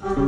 Hey.